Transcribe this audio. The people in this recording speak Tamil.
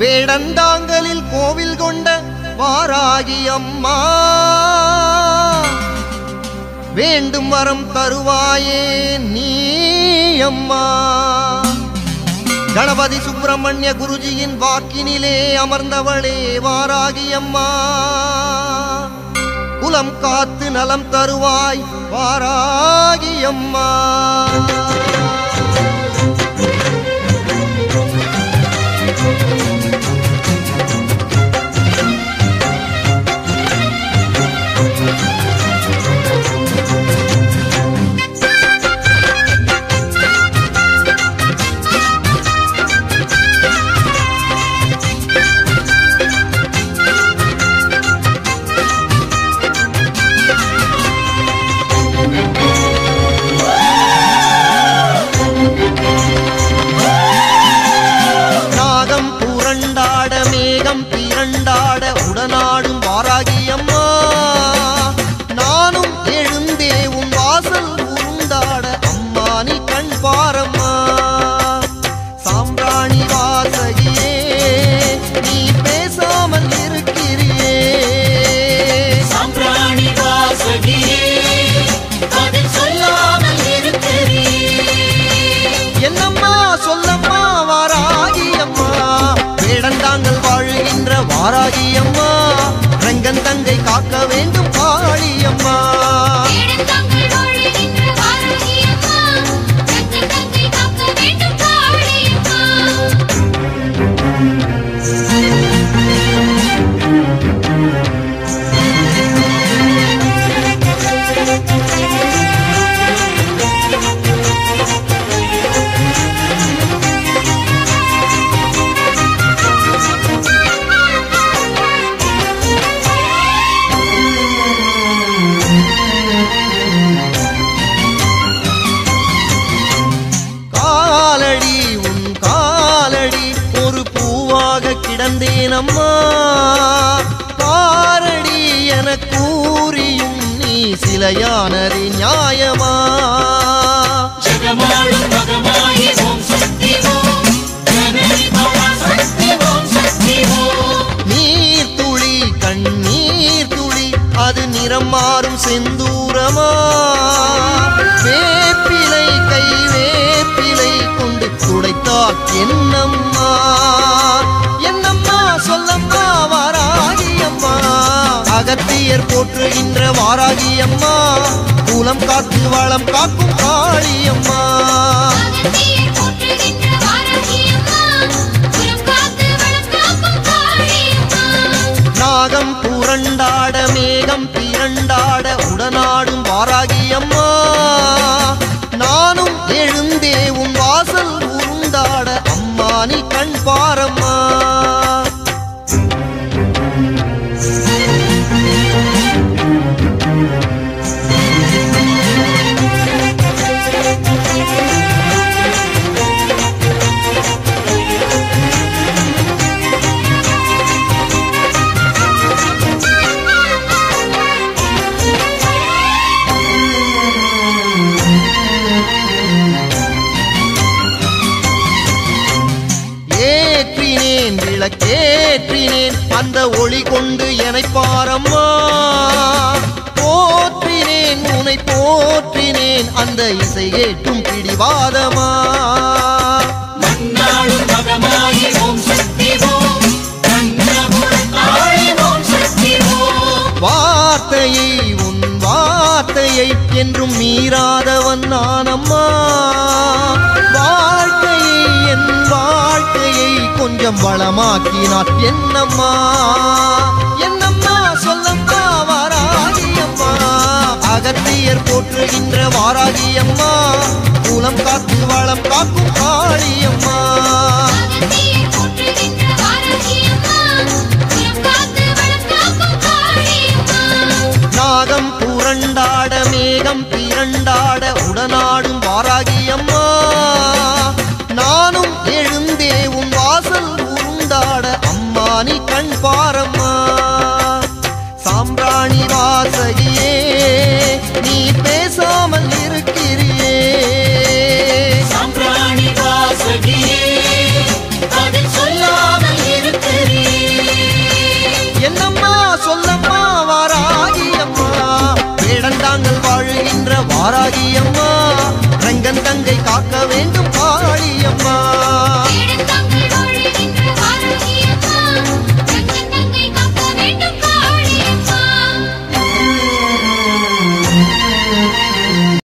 வேடந்தாங்கலில் கோவில் கொண்ட வாராகி அம்மா வேண்டும் வரம் தருவாயே நீ அம்மா கணபதி சுப்பிரமணிய குருஜியின் வாக்கினிலே அமர்ந்தவளே வாராகி அம்மா குலம் காத்து நலம் தருவாய் வாராகி அம்மா மேகம் திரண்டாட உடனாட வாழுகின்ற பூவாக கிடந்தேன் அம்மா காரடி என கூறியும் நீ சிலையானது நியாயமா? நீர் துளி கண்ணீர் துளி அது நிறம் மாறும் செந்தூரமா? வேப்பிலை கை வேப்பிலை கொண்டு துடைத்தால் என்னம்மா? அகத்தியர் போற்றுகின்ற வாராகி அம்மா குலம் காத்து வளம் காக்கும் காளி அம்மா. நாகம் புரண்டாட மேகம் திரண்டாட உடனாடும் வாராகி அம்மா நானும் எழுந்தே உன் வாசல் உருண்டாட அம்மா நீ கண் பாரம்மா. விளக்கேற்றினேன் அந்த ஒளி கொண்டு என்னை பாரம்மா. போற்றினேன் உனை போற்றினேன். அந்த இசை கேட்டும் பிடிவாதமா. வார்த்தையை உன் வார்த்தையை என்றும் மீறாதவன் நானம்மா. என் வாழ்க்கையை கொஞ்சம் வளமாக்கினார். என்னம்மா? என்னம்மா? சொல்லம்மா வாராகி அம்மா அகத்தியர் போற்றுகின்ற வாராகி அம்மா குலம் காத்து வளம் காக்கும் காளி அம்மா அகத்தியர் போற்றுகின்ற வாராகி அம்மா, குலம் காத்து வளம் காக்கும் காளி அம்மா. நாகம் புரண்டாட மேகம் திரண்டாட உடனாடும் வாராகி சொல்லம்மா வாராகி அம்மா வேடந்தாங்கள் வாழுகின்ற வாராகி